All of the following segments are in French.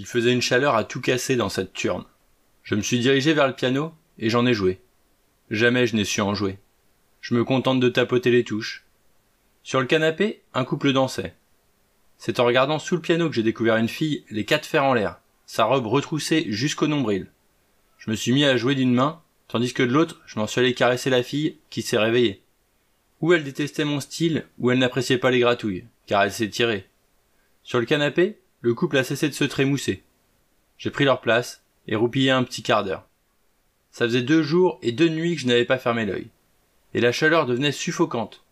Il faisait une chaleur à tout casser dans cette turne. Je me suis dirigé vers le piano et j'en ai joué. Jamais je n'ai su en jouer. Je me contente de tapoter les touches. Sur le canapé, un couple dansait. C'est en regardant sous le piano que j'ai découvert une fille, les quatre fers en l'air, sa robe retroussée jusqu'au nombril. Je me suis mis à jouer d'une main, tandis que de l'autre, je m'en suis allé caresser la fille, qui s'est réveillée. Ou elle détestait mon style, ou elle n'appréciait pas les gratouilles, car elle s'est tirée. Sur le canapé, le couple a cessé de se trémousser. J'ai pris leur place, et roupillé un petit quart d'heure. Ça faisait deux jours et deux nuits que je n'avais pas fermé l'œil. Et la chaleur devenait suffocante.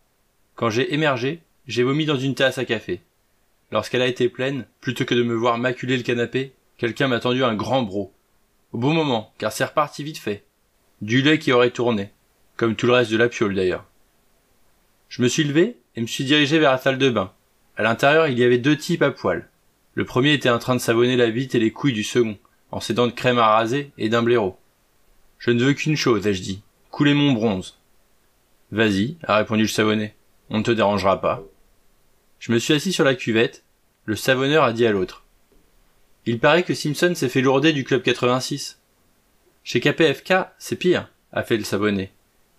Quand j'ai émergé, j'ai vomi dans une tasse à café. Lorsqu'elle a été pleine, plutôt que de me voir maculer le canapé, quelqu'un m'a tendu un grand bro. Au bon moment, car c'est reparti vite fait. Du lait qui aurait tourné. Comme tout le reste de la piole d'ailleurs. Je me suis levé et me suis dirigé vers la salle de bain. À l'intérieur, il y avait deux types à poil. Le premier était en train de savonner la bite et les couilles du second, en s'aidant de crème à raser et d'un blaireau. Je ne veux qu'une chose, ai-je dit. Couler mon bronze. Vas-y, a répondu le savonnet. On ne te dérangera pas. Je me suis assis sur la cuvette. Le savonneur a dit à l'autre. Il paraît que Simpson s'est fait lourder du club 86. Chez KPFK, c'est pire, a fait le savonnet.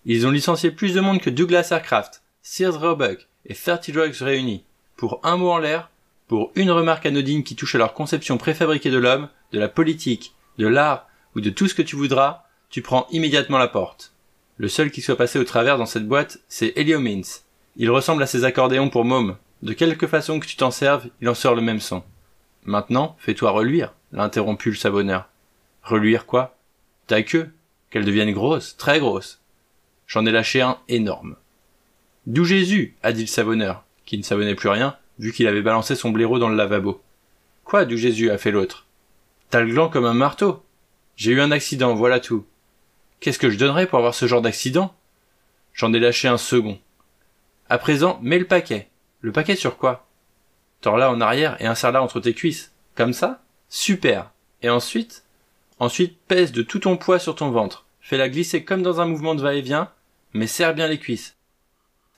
Ils ont licencié plus de monde que Douglas Aircraft, Sears Roebuck et 30 Drugs réunis. Pour un mot en l'air, pour une remarque anodine qui touche à leur conception préfabriquée de l'homme, de la politique, de l'art ou de tout ce que tu voudras, tu prends immédiatement la porte. Le seul qui soit passé au travers dans cette boîte, c'est Elio Mintz. Il ressemble à ces accordéons pour mômes. De quelque façon que tu t'en serves, il en sort le même son. Maintenant, fais-toi reluire, l'interromput le savonneur. Reluire quoi? Ta queue. Qu'elle devienne grosse, très grosse. J'en ai lâché un énorme. D'où Jésus, a dit le savonneur, qui ne savonnait plus rien, vu qu'il avait balancé son blaireau dans le lavabo. Quoi, d'où Jésus, a fait l'autre. T'as le gland comme un marteau. J'ai eu un accident, voilà tout. Qu'est-ce que je donnerais pour avoir ce genre d'accident? J'en ai lâché un second. À présent, mets le paquet. Le paquet sur quoi? Tords-la en arrière et insère-la entre tes cuisses. Comme ça? Super. Et ensuite? Ensuite, pèse de tout ton poids sur ton ventre. Fais-la glisser comme dans un mouvement de va-et-vient, mais serre bien les cuisses.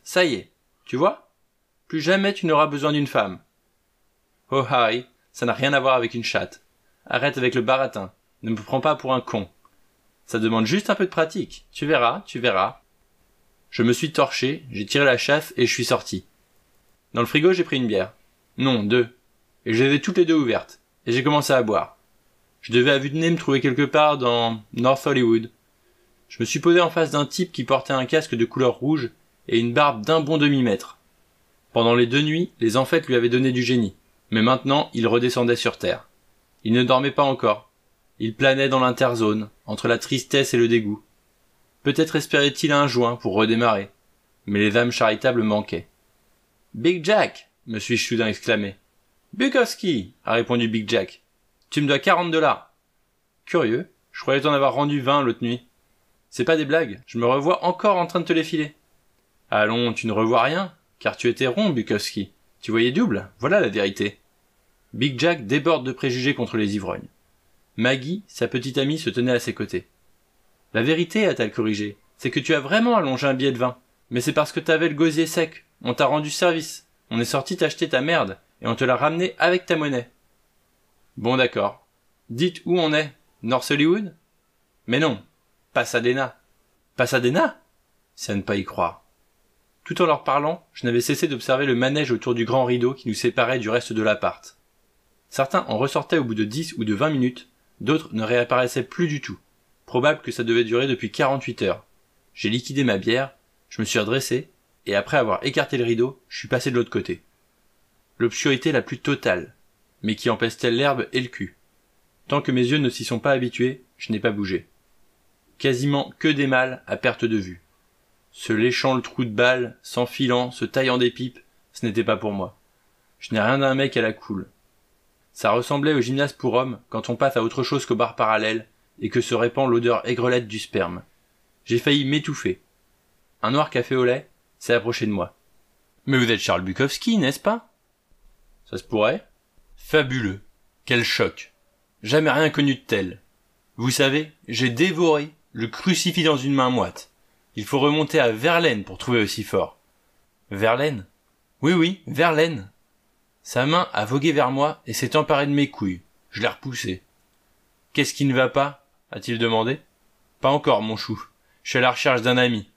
Ça y est. Tu vois? Plus jamais tu n'auras besoin d'une femme. Oh Harry, ça n'a rien à voir avec une chatte. Arrête avec le baratin. Ne me prends pas pour un con. Ça demande juste un peu de pratique. Tu verras, tu verras. Je me suis torché, j'ai tiré la chasse et je suis sorti. Dans le frigo, j'ai pris une bière. Non, deux. Et je les toutes les deux ouvertes. Et j'ai commencé à boire. Je devais à vue de nez me trouver quelque part dans North Hollywood. Je me suis posé en face d'un type qui portait un casque de couleur rouge et une barbe d'un bon demi-mètre. Pendant les deux nuits, les enfêtes lui avaient donné du génie. Mais maintenant, il redescendait sur terre. Il ne dormait pas encore. Il planait dans l'interzone, entre la tristesse et le dégoût. Peut-être espérait-il un joint pour redémarrer. Mais les âmes charitables manquaient. Big Jack me suis-je soudain exclamé. Bukowski a répondu Big Jack. Tu me dois quarante dollars. Curieux, je croyais t'en avoir rendu vingt l'autre nuit. C'est pas des blagues, je me revois encore en train de te les filer. Allons, tu ne revois rien, car tu étais rond, Bukowski. Tu voyais double, voilà la vérité. Big Jack déborde de préjugés contre les ivrognes. Maggie, sa petite amie, se tenait à ses côtés. La vérité, a-t-elle corrigé, c'est que tu as vraiment allongé un billet de vin. Mais c'est parce que t'avais le gosier sec. On t'a rendu service. On est sorti t'acheter ta merde, et on te l'a ramené avec ta monnaie. Bon d'accord. Dites où on est. North Hollywood? Mais non. Pasadena. Pasadena? C'est à ne pas y croire. Tout en leur parlant, je n'avais cessé d'observer le manège autour du grand rideau qui nous séparait du reste de l'appart. Certains en ressortaient au bout de dix ou de vingt minutes, D'autres ne réapparaissaient plus du tout. Probable que ça devait durer depuis 48 heures. J'ai liquidé ma bière, je me suis redressé, et après avoir écarté le rideau, je suis passé de l'autre côté. L'obscurité la plus totale, mais qui empestait l'herbe et le cul. Tant que mes yeux ne s'y sont pas habitués, je n'ai pas bougé. Quasiment que des mâles à perte de vue. Se léchant le trou de balle, s'enfilant, se taillant des pipes, ce n'était pas pour moi. Je n'ai rien d'un mec à la coule. Ça ressemblait au gymnase pour hommes quand on passe à autre chose qu'au bar parallèle et que se répand l'odeur aigrelette du sperme. J'ai failli m'étouffer. Un noir café au lait s'est approché de moi. Mais vous êtes Charles Bukowski, n'est-ce pas? Ça se pourrait. Fabuleux. Quel choc. Jamais rien connu de tel. Vous savez, j'ai dévoré le crucifix dans une main moite. Il faut remonter à Verlaine pour trouver aussi fort. Verlaine? Oui, oui, Verlaine. Sa main a vogué vers moi et s'est emparée de mes couilles. Je l'ai repoussé. Qu'est-ce qui ne va pas? A-t-il demandé. Pas encore, mon chou. Je suis à la recherche d'un ami.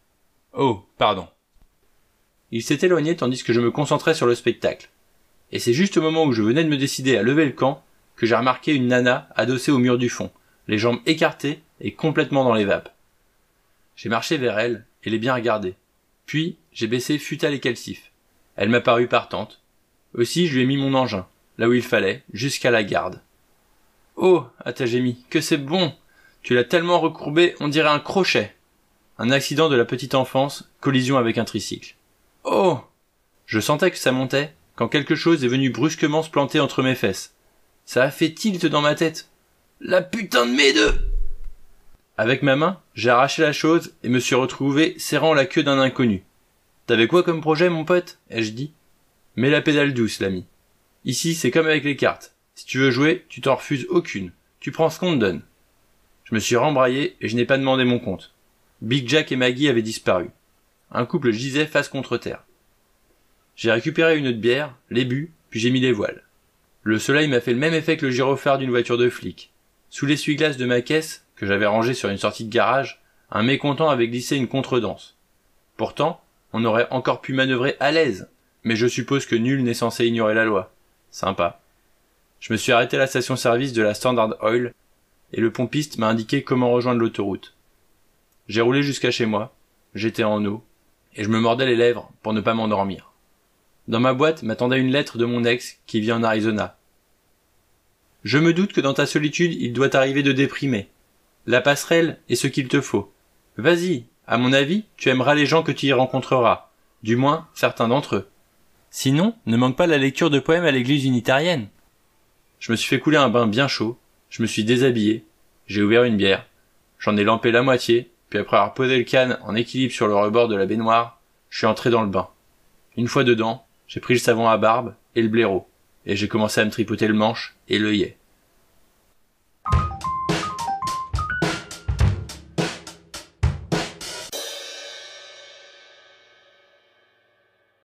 Oh, pardon. Il s'est éloigné tandis que je me concentrais sur le spectacle. Et c'est juste au moment où je venais de me décider à lever le camp que j'ai remarqué une nana adossée au mur du fond, les jambes écartées et complètement dans les vapes. J'ai marché vers elle et l'ai bien regardée. Puis, j'ai baissé futal et calcif. Elle m'a paru partante. Aussi, je lui ai mis mon engin, là où il fallait, jusqu'à la garde. Oh, a-t-elle que c'est bon! Tu l'as tellement recourbé, on dirait un crochet. Un accident de la petite enfance, collision avec un tricycle. Oh! Je sentais que ça montait, quand quelque chose est venu brusquement se planter entre mes fesses. Ça a fait tilt dans ma tête. La putain de mes deux! Avec ma main, j'ai arraché la chose et me suis retrouvé serrant la queue d'un inconnu. T'avais quoi comme projet, mon pote? ai-je dit. Mets la pédale douce, l'ami. Ici, c'est comme avec les cartes. Si tu veux jouer, tu t'en refuses aucune. Tu prends ce qu'on te donne. Je me suis rembraillé et je n'ai pas demandé mon compte. Big Jack et Maggie avaient disparu. Un couple gisait face contre terre. J'ai récupéré une autre bière, les bu, puis j'ai mis les voiles. Le soleil m'a fait le même effet que le gyrophare d'une voiture de flic. Sous l'essuie-glace de ma caisse, que j'avais rangée sur une sortie de garage, un mécontent avait glissé une contredanse. Pourtant, on aurait encore pu manœuvrer à l'aise, mais je suppose que nul n'est censé ignorer la loi. Sympa. Je me suis arrêté à la station-service de la Standard Oil, et le pompiste m'a indiqué comment rejoindre l'autoroute. J'ai roulé jusqu'à chez moi, j'étais en eau, et je me mordais les lèvres pour ne pas m'endormir. Dans ma boîte m'attendait une lettre de mon ex qui vit en Arizona. Je me doute que dans ta solitude il doit arriver de déprimer. La passerelle est ce qu'il te faut. Vas-y, à mon avis, tu aimeras les gens que tu y rencontreras, du moins certains d'entre eux. Sinon, ne manque pas la lecture de poèmes à l'église unitarienne. Je me suis fait couler un bain bien chaud, je me suis déshabillé, j'ai ouvert une bière, j'en ai lampé la moitié, puis après avoir posé le canne en équilibre sur le rebord de la baignoire, je suis entré dans le bain. Une fois dedans, j'ai pris le savon à barbe et le blaireau, et j'ai commencé à me tripoter le manche et l'œillet.